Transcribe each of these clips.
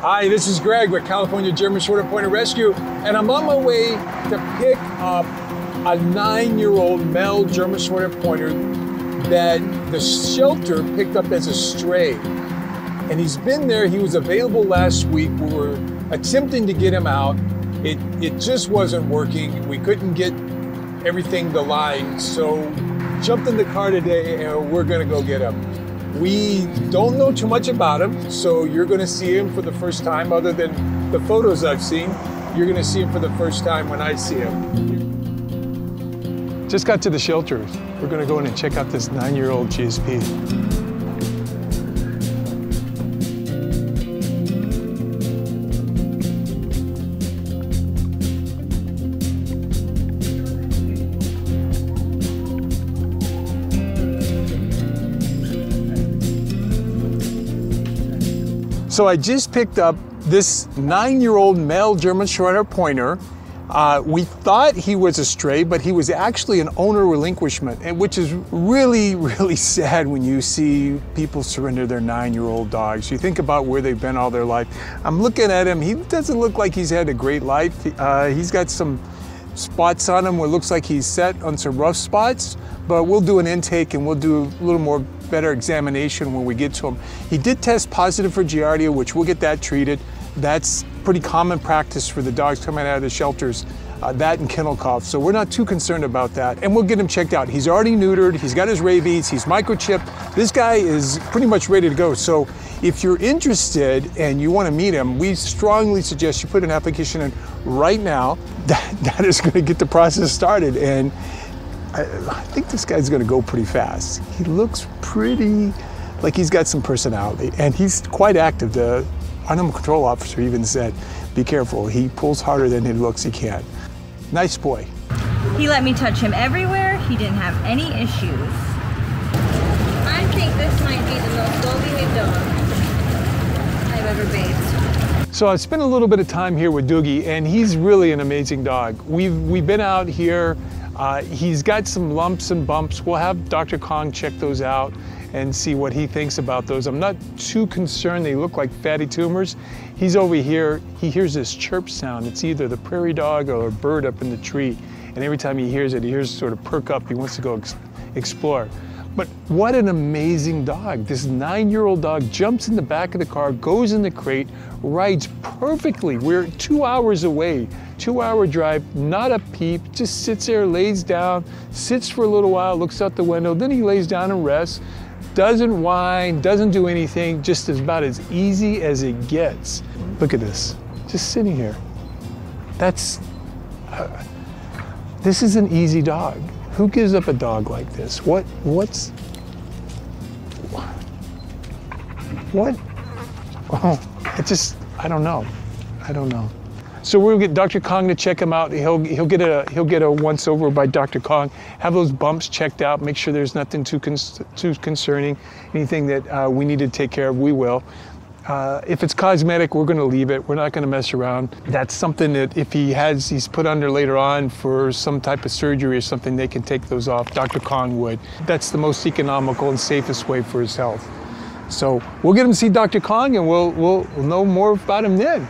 Hi, this is Greg with California German Shorthaired Pointer Rescue, and I'm on my way to pick up a nine-year-old male German Shorthaired Pointer that the shelter picked up as a stray. And he's been there, he was available last week. We were attempting to get him out. It, it just wasn't working. We couldn't get everything to line, so jumped in the car today and we're gonna go get him. We don't know too much about him, so you're going to see him for the first time, other than the photos I've seen. You're going to see him for the first time when I see him. Just got to the shelter. We're going to go in and check out this nine year old GSP. So I just picked up this nine-year-old male German Shorthaired Pointer. Uh, we thought he was a stray, but he was actually an owner relinquishment, and which is really, really sad when you see people surrender their nine-year-old dogs. You think about where they've been all their life. I'm looking at him. He doesn't look like he's had a great life. Uh, he's got some spots on him where it looks like he's set on some rough spots, but we'll do an intake and we'll do a little more better examination when we get to him. He did test positive for Giardia, which we'll get that treated. That's pretty common practice for the dogs coming out of the shelters. Uh, that and kennel cough. So we're not too concerned about that. And we'll get him checked out. He's already neutered, he's got his rabies, he's microchipped. This guy is pretty much ready to go. So if you're interested and you want to meet him, we strongly suggest you put an application in right now. That, that is going to get the process started. And I, I think this guy's going to go pretty fast. He looks pretty like he's got some personality and he's quite active. The animal control officer even said, be careful. He pulls harder than he looks he can. Nice boy. He let me touch him everywhere. He didn't have any issues. I think this might be the most well-behaved dog I've ever bathed. So I've spent a little bit of time here with Doogie, and he's really an amazing dog. We've we've been out here. Uh, he's got some lumps and bumps. We'll have Dr. Kang check those out and see what he thinks about those. I'm not too concerned. They look like fatty tumors. He's over here. He hears this chirp sound. It's either the prairie dog or a bird up in the tree. And every time he hears it, he hears sort of perk up. He wants to go ex explore. But what an amazing dog. This nine-year-old dog jumps in the back of the car, goes in the crate, rides perfectly. We're two hours away, two-hour drive, not a peep, just sits there, lays down, sits for a little while, looks out the window, then he lays down and rests, doesn't whine, doesn't do anything, just about as easy as it gets. Look at this, just sitting here. That's, uh, this is an easy dog. Who gives up a dog like this? What, what's, what? Oh, it just, I don't know. I don't know. So we'll get Dr. Kang to check him out. He'll he'll get a he'll get a once over by Dr. Kang. Have those bumps checked out. Make sure there's nothing too too concerning. Anything that uh, we need to take care of, we will. Uh, if it's cosmetic, we're going to leave it. We're not going to mess around. That's something that if he has, he's put under later on for some type of surgery or something, they can take those off. Dr. Kang would. That's the most economical and safest way for his health. So we'll get him to see Dr. Kang and we'll, we'll, we'll know more about him then.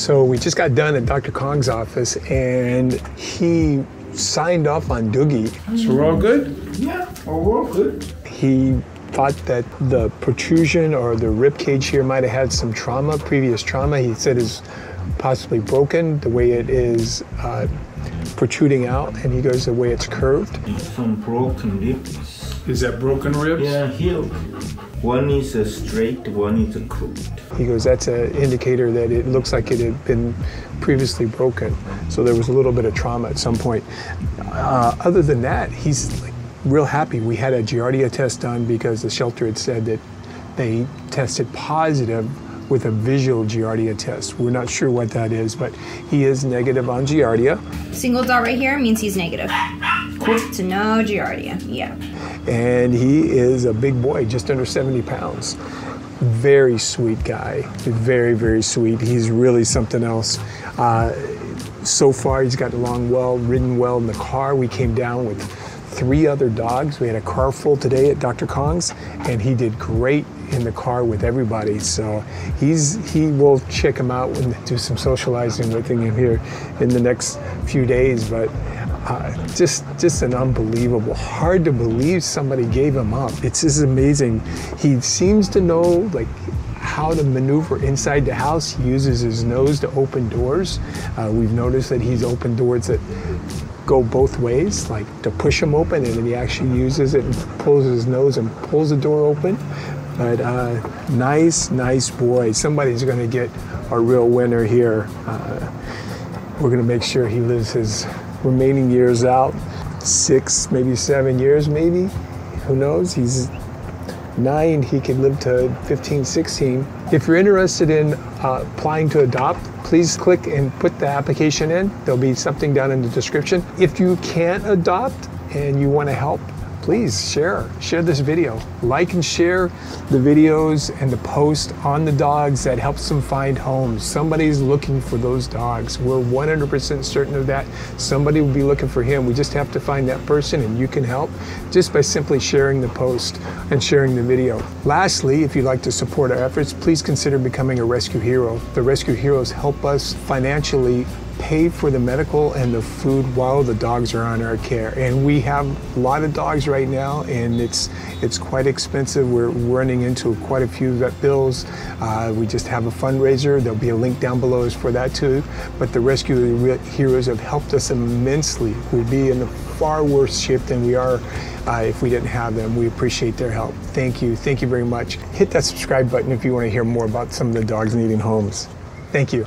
So we just got done at Dr. Kang's office and he signed off on Doogie. So we're all good? Yeah, we're all good. He thought that the protrusion or the rib cage here might have had some trauma, previous trauma. He said is possibly broken the way it is uh, protruding out, and he goes the way it's curved. Some broken ribs. Is that broken ribs? Yeah, here. One is a straight, one is a crooked. He goes, that's an indicator that it looks like it had been previously broken. So there was a little bit of trauma at some point. Uh, other than that, he's like real happy. We had a Giardia test done because the shelter had said that they tested positive with a visual Giardia test. We're not sure what that is, but he is negative on Giardia. Single dot right here means he's negative. So no Giardia. Yeah. And he is a big boy, just under 70 pounds. Very sweet guy. Very, very sweet. He's really something else. Uh, so far, he's gotten along well, ridden well in the car. We came down with three other dogs. We had a car full today at Dr. Kang's, and he did great in the car with everybody. So he's he will check him out and do some socializing with him here in the next few days. But uh, just just an unbelievable, hard to believe somebody gave him up. It's just amazing. He seems to know like how to maneuver inside the house. He uses his nose to open doors. Uh, we've noticed that he's opened doors that go both ways, like to push them open, and then he actually uses it and pulls his nose and pulls the door open. But uh, nice, nice boy. Somebody's going to get a real winner here. Uh, we're going to make sure he lives his remaining years out six, maybe seven years, maybe. Who knows? He's nine, he could live to 15, 16. If you're interested in uh, applying to adopt, please click and put the application in. There'll be something down in the description. If you can't adopt and you want to help, please share share this video. Like and share the videos and the post on the dogs that helps them find homes. Somebody's looking for those dogs. We're 100% certain of that. Somebody will be looking for him. We just have to find that person and you can help just by simply sharing the post and sharing the video. Lastly if you'd like to support our efforts please consider becoming a rescue hero. The rescue heroes help us financially pay for the medical and the food while the dogs are on our care. And we have a lot of dogs right now, and it's it's quite expensive. We're running into quite a few vet bills. Uh, we just have a fundraiser. There'll be a link down below for that too. But the Rescue Heroes have helped us immensely. We'd be in a far worse shape than we are uh, if we didn't have them. We appreciate their help. Thank you. Thank you very much. Hit that subscribe button if you want to hear more about some of the dogs needing homes. Thank you.